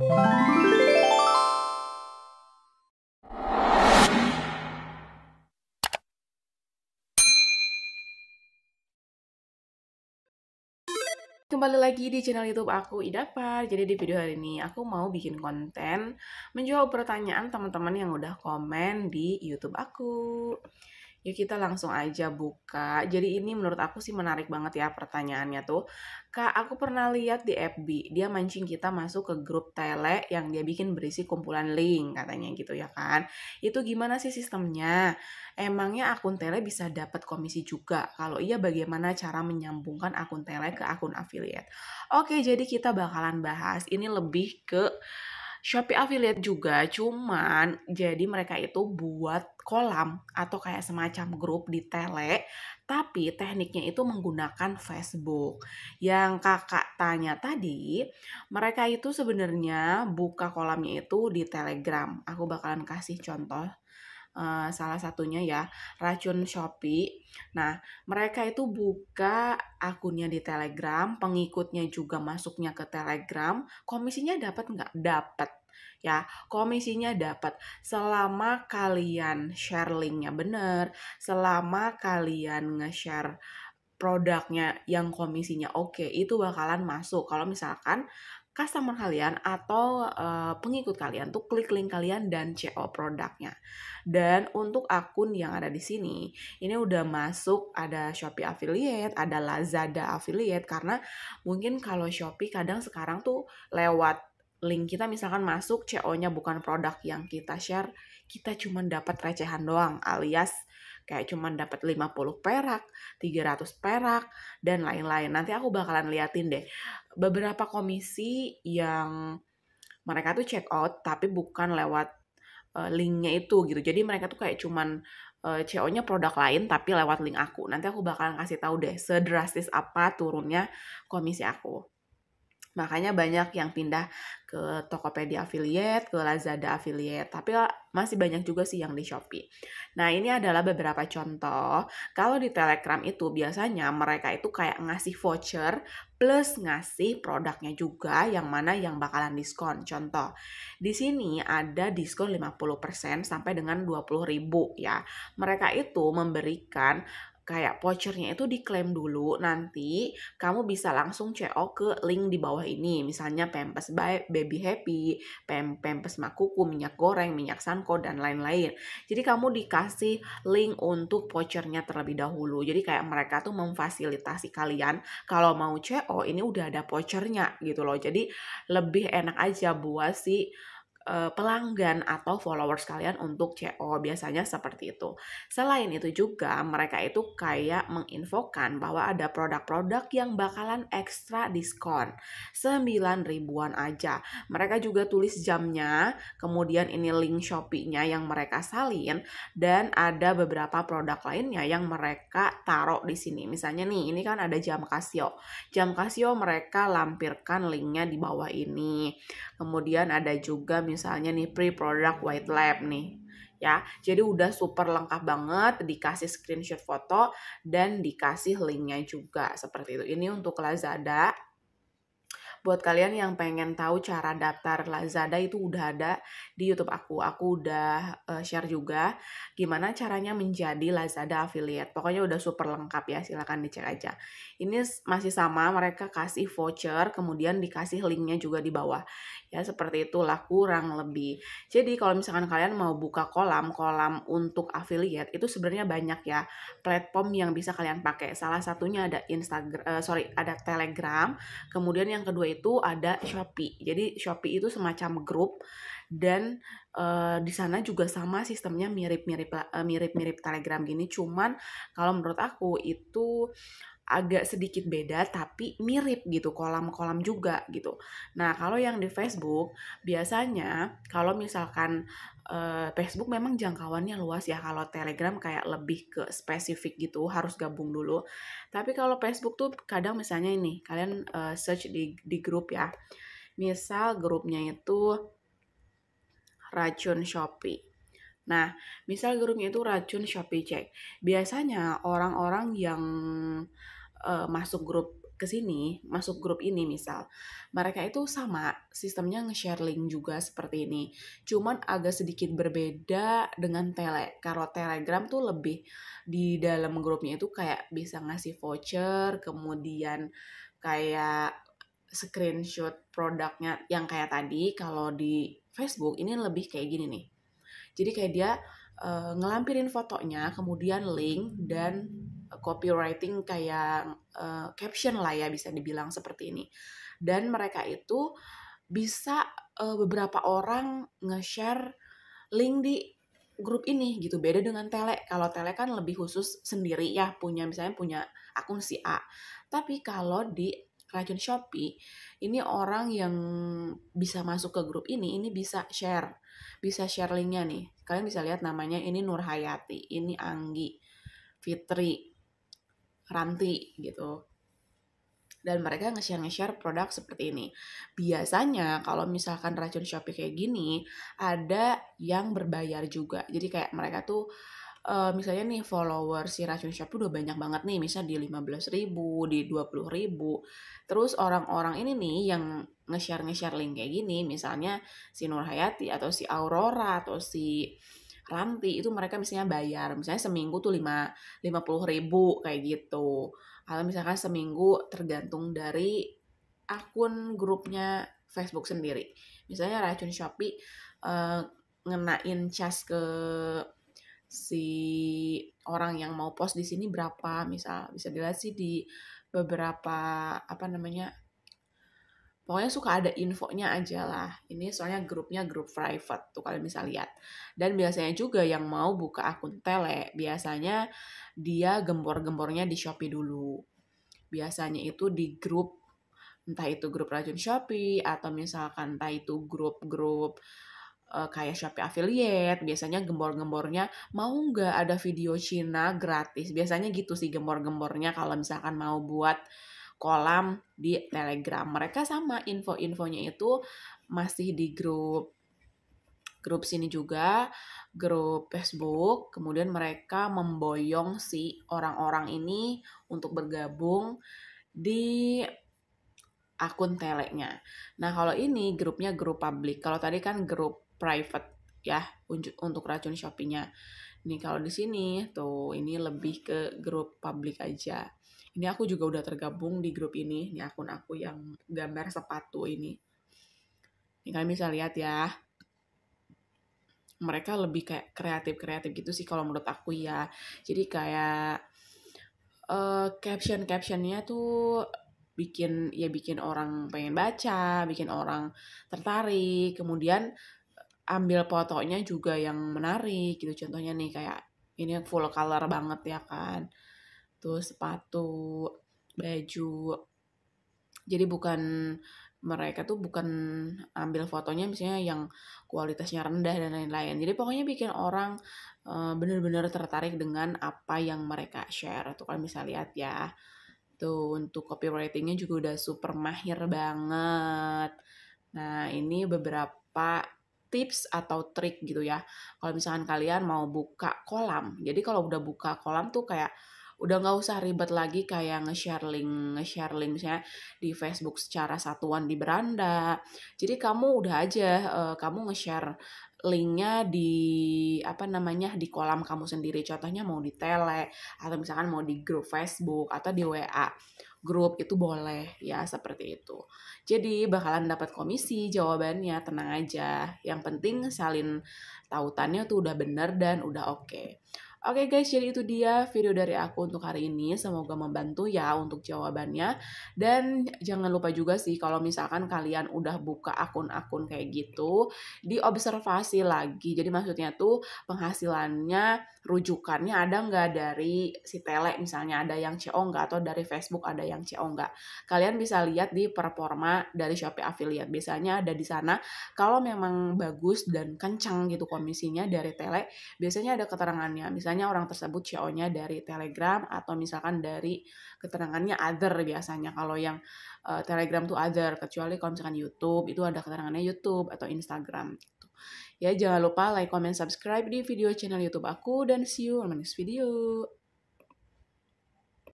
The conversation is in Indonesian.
Kembali lagi di channel YouTube aku Idapar. Jadi di video hari ini aku mau bikin konten menjawab pertanyaan teman-teman yang udah komen di YouTube aku. Yuk kita langsung aja buka. Jadi ini menurut aku sih menarik banget ya pertanyaannya tuh. Kak, aku pernah lihat di FB, dia mancing kita masuk ke grup tele yang dia bikin berisi kumpulan link katanya gitu ya kan. Itu gimana sih sistemnya? Emangnya akun tele bisa dapat komisi juga? Kalau iya bagaimana cara menyambungkan akun tele ke akun affiliate? Oke, jadi kita bakalan bahas ini lebih ke Shopee affiliate juga, cuman jadi mereka itu buat kolam atau kayak semacam grup di tele, tapi tekniknya itu menggunakan Facebook. Yang kakak tanya tadi, mereka itu sebenarnya buka kolamnya itu di Telegram. Aku bakalan kasih contoh Uh, salah satunya ya racun Shopee. Nah, mereka itu buka akunnya di Telegram, pengikutnya juga masuknya ke Telegram, komisinya dapat nggak? Dapat ya komisinya dapat selama kalian share linknya bener selama kalian nge-share produknya yang komisinya oke okay, itu bakalan masuk kalau misalkan customer kalian atau uh, pengikut kalian tuh klik link kalian dan CO produknya. Dan untuk akun yang ada di sini, ini udah masuk ada Shopee affiliate, ada Lazada affiliate karena mungkin kalau Shopee kadang sekarang tuh lewat link kita misalkan masuk CO-nya bukan produk yang kita share, kita cuma dapat recehan doang alias kayak cuma dapat 50 perak, 300 perak dan lain-lain. Nanti aku bakalan liatin deh beberapa komisi yang mereka tuh check out tapi bukan lewat uh, linknya itu gitu. Jadi mereka tuh kayak cuman uh, eh, CO-nya produk lain tapi lewat link aku. Nanti aku bakalan kasih tahu deh sedrastis apa turunnya komisi aku. Makanya banyak yang pindah ke Tokopedia affiliate, ke Lazada affiliate, tapi masih banyak juga sih yang di Shopee. Nah, ini adalah beberapa contoh. Kalau di Telegram itu biasanya mereka itu kayak ngasih voucher plus ngasih produknya juga yang mana yang bakalan diskon. Contoh, di sini ada diskon 50% sampai dengan 20.000 ya. Mereka itu memberikan kayak vouchernya itu diklaim dulu nanti kamu bisa langsung CO ke link di bawah ini misalnya Pampers Baby Happy, Pem Pampers Makuku, minyak goreng, minyak Sanko dan lain-lain. Jadi kamu dikasih link untuk vouchernya terlebih dahulu. Jadi kayak mereka tuh memfasilitasi kalian kalau mau CO ini udah ada vouchernya gitu loh. Jadi lebih enak aja buat si uh, pelanggan atau followers kalian untuk CO biasanya seperti itu. Selain itu juga mereka itu kayak menginfokan bahwa ada produk-produk yang bakalan ekstra diskon 9 ribuan aja. Mereka juga tulis jamnya, kemudian ini link Shopee-nya yang mereka salin dan ada beberapa produk lainnya yang mereka taruh di sini. Misalnya nih, ini kan ada jam Casio. Jam Casio mereka lampirkan linknya di bawah ini. Kemudian ada juga misalnya nih pre-product white lab nih ya. Jadi udah super lengkap banget, dikasih screenshot foto dan dikasih linknya juga seperti itu. Ini untuk Lazada buat kalian yang pengen tahu cara daftar Lazada itu udah ada di YouTube aku. Aku udah uh, share juga gimana caranya menjadi Lazada affiliate. Pokoknya udah super lengkap ya, silahkan dicek aja. Ini masih sama, mereka kasih voucher, kemudian dikasih linknya juga di bawah. Ya seperti itulah kurang lebih. Jadi kalau misalkan kalian mau buka kolam, kolam untuk affiliate itu sebenarnya banyak ya platform yang bisa kalian pakai. Salah satunya ada Instagram, uh, sorry ada Telegram. Kemudian yang kedua itu ada Shopee. Jadi Shopee itu semacam grup dan uh, di sana juga sama sistemnya mirip-mirip uh, mirip-mirip Telegram gini. Cuman kalau menurut aku itu agak sedikit beda tapi mirip gitu kolam-kolam juga gitu. Nah kalau yang di Facebook biasanya kalau misalkan uh, Facebook memang jangkauannya luas ya kalau Telegram kayak lebih ke spesifik gitu harus gabung dulu. Tapi kalau Facebook tuh kadang misalnya ini kalian uh, search di di grup ya. Misal grupnya itu racun Shopee. Nah, misal grupnya itu racun Shopee Check. Biasanya orang-orang yang uh, masuk grup ke sini, masuk grup ini misal, mereka itu sama sistemnya nge-share link juga seperti ini. Cuman agak sedikit berbeda dengan tele. Kalau Telegram tuh lebih di dalam grupnya itu kayak bisa ngasih voucher, kemudian kayak screenshot produknya yang kayak tadi. Kalau di Facebook ini lebih kayak gini nih. Jadi kayak dia uh, ngelampirin fotonya, kemudian link dan copywriting kayak uh, caption lah ya bisa dibilang seperti ini. Dan mereka itu bisa uh, beberapa orang nge-share link di grup ini gitu. Beda dengan tele. Kalau tele kan lebih khusus sendiri ya punya misalnya punya akun si A. Tapi kalau di racun Shopee, ini orang yang bisa masuk ke grup ini, ini bisa share. Bisa share linknya nih. Kalian bisa lihat namanya ini Nur Hayati, ini Anggi, Fitri, Ranti gitu dan mereka nge-share nge-share produk seperti ini. Biasanya kalau misalkan racun Shopee kayak gini, ada yang berbayar juga. Jadi kayak mereka tuh uh, misalnya nih follower si racun Shopee udah banyak banget nih, misalnya di 15 ribu, di 20 ribu. Terus orang-orang ini nih yang nge-share nge-share link kayak gini, misalnya si Nur Hayati atau si Aurora atau si Ranti itu mereka misalnya bayar misalnya seminggu tuh lima lima puluh ribu kayak gitu. Atau misalkan seminggu tergantung dari akun grupnya Facebook sendiri. Misalnya racun Shopee uh, ngenain cas ke si orang yang mau post di sini berapa misal bisa dilihat sih di beberapa apa namanya pokoknya suka ada infonya aja lah. Ini soalnya grupnya grup private tuh kalian bisa lihat. Dan biasanya juga yang mau buka akun tele biasanya dia gembor-gembornya di Shopee dulu. Biasanya itu di grup entah itu grup racun Shopee atau misalkan entah itu grup-grup uh, kayak Shopee affiliate biasanya gembor-gembornya. Mau nggak ada video Cina gratis? Biasanya gitu sih gembor-gembornya kalau misalkan mau buat kolam di Telegram. Mereka sama info-infonya itu masih di grup grup sini juga, grup Facebook. Kemudian mereka memboyong si orang-orang ini untuk bergabung di akun teleknya. Nah, kalau ini grupnya grup publik. Kalau tadi kan grup private ya untuk racun Shopee-nya. Nih kalau di sini tuh ini lebih ke grup publik aja. Ini aku juga udah tergabung di grup ini, ini akun aku yang gambar sepatu ini. Ini kalian bisa lihat ya. Mereka lebih kayak kreatif-kreatif gitu sih kalau menurut aku ya. Jadi kayak uh, caption-captionnya tuh bikin ya bikin orang pengen baca, bikin orang tertarik, kemudian ambil fotonya juga yang menarik gitu. Contohnya nih kayak ini full color banget ya kan tuh sepatu, baju. Jadi bukan mereka tuh bukan ambil fotonya misalnya yang kualitasnya rendah dan lain-lain. Jadi pokoknya bikin orang uh, bener-bener tertarik dengan apa yang mereka share. Tuh kalian bisa lihat ya. Tuh untuk copywritingnya juga udah super mahir banget. Nah ini beberapa tips atau trik gitu ya. Kalau misalkan kalian mau buka kolam. Jadi kalau udah buka kolam tuh kayak udah nggak usah ribet lagi kayak nge-share link nge-share link misalnya di Facebook secara satuan di beranda. Jadi kamu udah aja uh, kamu nge-share linknya di apa namanya di kolam kamu sendiri. Contohnya mau di tele atau misalkan mau di grup Facebook atau di WA grup itu boleh. Ya seperti itu. Jadi bakalan dapat komisi jawabannya tenang aja. Yang penting salin tautannya tuh udah bener dan udah oke. okay. Oke guys, jadi itu dia video dari aku untuk hari ini. Semoga membantu ya untuk jawabannya. Dan jangan lupa juga sih kalau misalkan kalian udah buka akun-akun kayak gitu, diobservasi lagi. Jadi maksudnya tuh penghasilannya, rujukannya ada nggak dari si tele misalnya ada yang CO nggak atau dari Facebook ada yang CO nggak. Kalian bisa lihat di performa dari Shopee Affiliate. Biasanya ada di sana. Kalau memang bagus dan kencang gitu komisinya dari tele, biasanya ada keterangannya. Misalnya misalnya orang tersebut CO-nya dari Telegram atau misalkan dari keterangannya other biasanya kalau yang uh, Telegram tuh other kecuali kalau misalkan YouTube itu ada keterangannya YouTube atau Instagram gitu. Ya jangan lupa like, comment, subscribe di video channel YouTube aku dan see you on next video.